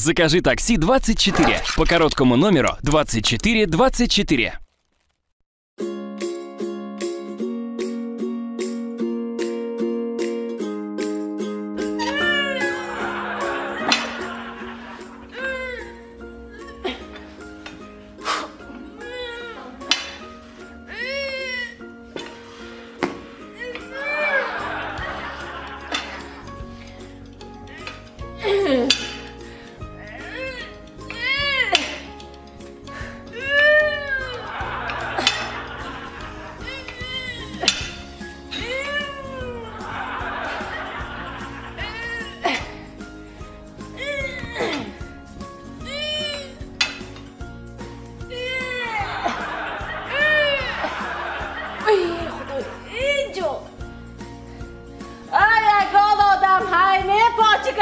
Закажи такси 24 по короткому номеру 2424. Mm-hmm. राम हाय में पहुँच गए